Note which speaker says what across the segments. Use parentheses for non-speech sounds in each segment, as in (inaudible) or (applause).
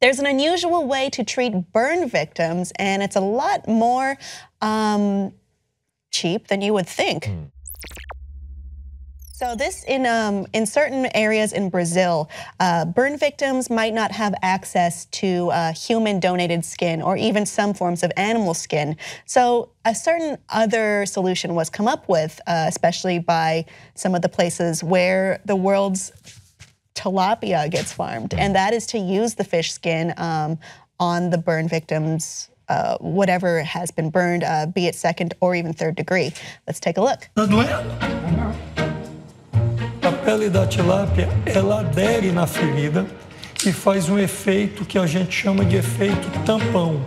Speaker 1: There's an unusual way to treat burn victims, and it's a lot more um, cheap than you would think. Mm. So this in um, in certain areas in Brazil, uh, burn victims might not have access to uh, human donated skin or even some forms of animal skin. So a certain other solution was come up with, uh, especially by some of the places where the world's tilapia gets farmed, and that is to use the fish skin um, on the burn victims uh, whatever has been burned, uh, be it second or even third degree. Let's take a look.
Speaker 2: A pele da tilápia, ela adere na ferida e faz um efeito que a gente chama de efeito tampão.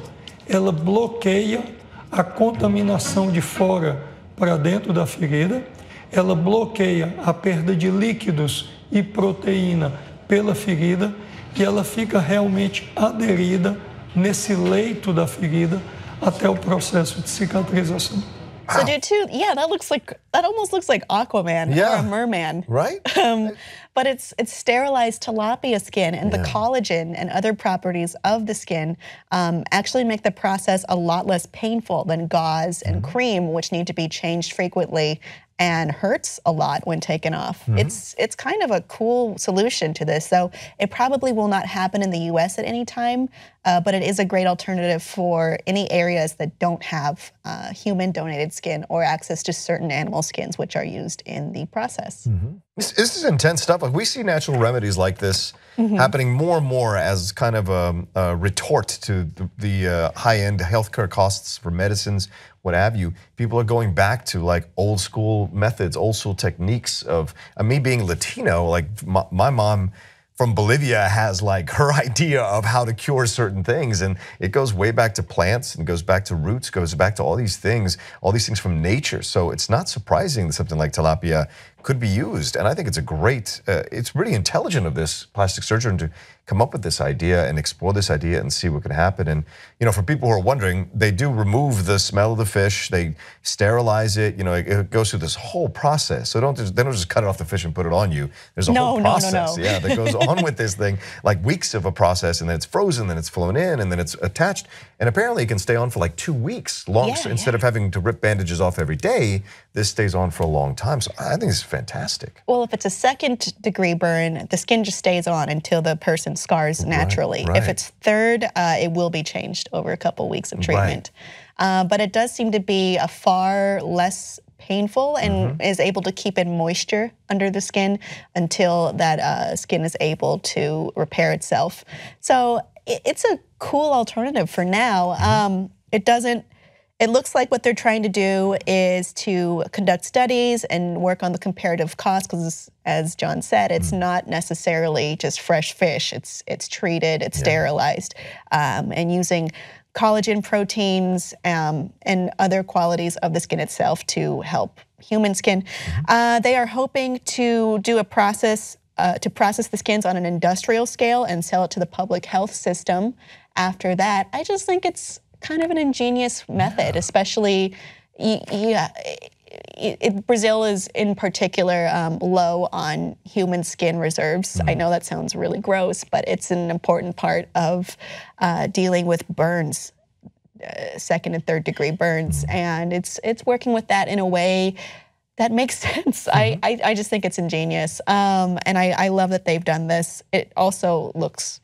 Speaker 2: Ela bloqueia a contaminação de fora para dentro da ferida, ela bloqueia a perda de líquidos e proteína pela ferida e ela fica realmente aderida nesse leito da ferida até o processo de cicatrização.
Speaker 1: So do two, yeah, that looks like that almost looks like Aquaman yeah. or a merman,
Speaker 3: right? (laughs)
Speaker 1: Um, but it's it's sterilized tilapia skin, and yeah. the collagen and other properties of the skin um, actually make the process a lot less painful than gauze and mm -hmm. cream, which need to be changed frequently and hurts a lot when taken off. Mm -hmm. It's it's kind of a cool solution to this. So it probably will not happen in the U.S. at any time, uh, but it is a great alternative for any areas that don't have uh, human donated skin or access to certain animal skins, which are used in the process. Mm -hmm.
Speaker 3: This, this, is intense stuff. Like we see natural remedies like this mm -hmm. happening more and more as kind of a, a retort to the, the uh, high-end healthcare costs for medicines what have you. People are going back to like old school methods, old school techniques of uh, me being Latino. Like my, my mom from Bolivia has like her (laughs) idea of how to cure certain things. And it goes way back to plants and goes back to roots, goes back to all these things, all these things from nature. So it's not surprising that something like tilapia could be used. And I think it's a great, uh, it's really intelligent of this plastic surgeon to come up with this idea and explore this idea and see what can happen. And, you know, for people who are wondering, they do remove the smell of the fish, they sterilize it, you know, it, it goes through this whole process. So don't just, they don't just cut it off the fish and put it on you. There's a
Speaker 1: no,
Speaker 3: whole process,
Speaker 1: no, no,
Speaker 3: yeah, that goes on with this thing, (laughs) like weeks of a process, and then it's frozen, then it's flown in, and then it's attached. And apparently it can stay on for like two weeks long. Yeah, so instead yeah. of having to rip bandages off every day, this stays on for a long time. So I think it's fantastic.
Speaker 1: Well, if it's a second degree burn, the skin just stays on until the person scars naturally.
Speaker 3: Right, right.
Speaker 1: If it's third, uh, it will be changed over a couple weeks of treatment. Right. Uh, but it does seem to be a far less painful and mm -hmm. is able to keep in moisture under the skin until that uh, skin is able to repair itself. So it's a cool alternative for now. Mm -hmm. um, it doesn't it looks like what they're trying to do is to conduct studies and work on the comparative cost because as John said, it's mm. not necessarily just fresh fish. It's it's treated, it's yeah. sterilized, um, and using collagen proteins um, and other qualities of the skin itself to help human skin. Mm-hmm. Uh, they are hoping to do a process uh, to process the skins on an industrial scale and sell it to the public health system. After that, I just think it's kind of an ingenious method, especially. Yeah, it, it, Brazil is in particular um, low on human skin reserves. Mm. I know that sounds really gross, but it's an important part of uh, dealing with burns, uh, second and third degree burns, mm. and it's it's working with that in a way that makes (laughs) sense. Mm-hmm. I, I, I just think it's ingenious, um, and I, I love that they've done this. It also looks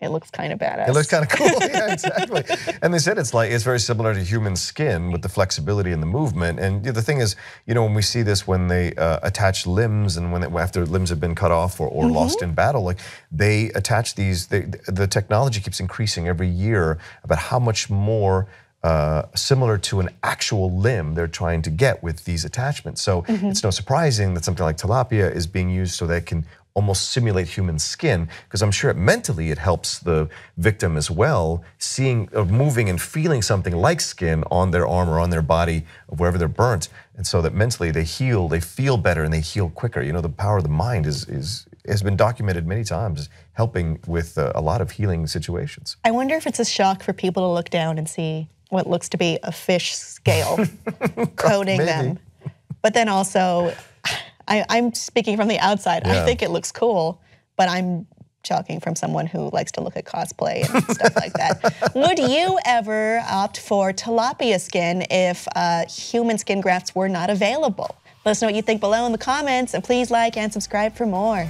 Speaker 1: it looks kind of badass.
Speaker 3: It looks kind of cool. (laughs) yeah, (laughs) exactly. and they said it's like it's very similar to human skin with the flexibility and the movement. And the thing is, you know, when we see this when they uh, attach limbs and when they, after limbs have been cut off or, or mm -hmm. lost in battle, like they attach these. They, the technology keeps increasing every year about how much more. Uh, similar to an actual limb they're trying to get with these attachments. So mm -hmm. it's no surprising that something like tilapia is being used so they can almost simulate human skin because I'm sure it, mentally it helps the victim as well, seeing, uh, moving and feeling something like skin on their arm or on their body of wherever they're burnt, and so that mentally they heal, they feel better, and they heal quicker. You know, the power of the mind is is has been documented many times, helping with uh, a lot of healing situations.
Speaker 1: I wonder if it's a shock for people to look down and see what looks to be a fish scale (laughs) coating them, but then also I, am speaking from the outside. Yeah. I think it looks cool, but I'm Shocking from someone who likes to look at cosplay and (laughs) stuff like that. Would you ever opt for tilapia skin if uh, human skin grafts were not available? Let us know what you think below in the comments, and please like and subscribe for more.